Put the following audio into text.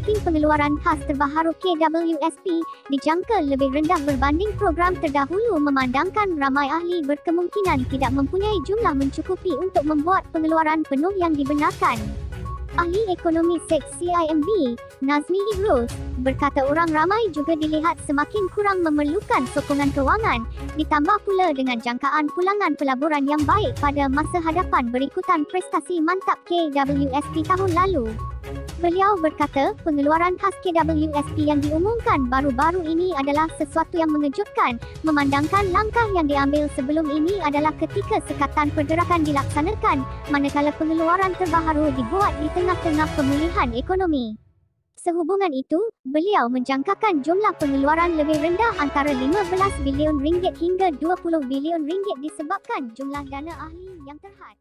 skema pengeluaran khas terbaharu KWSP dijangka lebih rendah berbanding program terdahulu memandangkan ramai ahli berkemungkinan tidak mempunyai jumlah mencukupi untuk membuat pengeluaran penuh yang dibenarkan. Ahli Ekonomi Seks CIMB, Nazmi Idrus, berkata orang ramai juga dilihat semakin kurang memerlukan sokongan kewangan, ditambah pula dengan jangkaan pulangan pelaburan yang baik pada masa hadapan berikutan prestasi mantap KWSP tahun lalu. Beliau berkata, pengeluaran khas KWSP yang diumumkan baru-baru ini adalah sesuatu yang mengejutkan, memandangkan langkah yang diambil sebelum ini adalah ketika sekatan pergerakan dilaksanakan, manakala pengeluaran terbaharu dibuat di tengah-tengah pemulihan ekonomi. Sehubungan itu, beliau menjangkakan jumlah pengeluaran lebih rendah antara 15 bilion ringgit hingga 20 bilion ringgit disebabkan jumlah dana ahli yang terhad.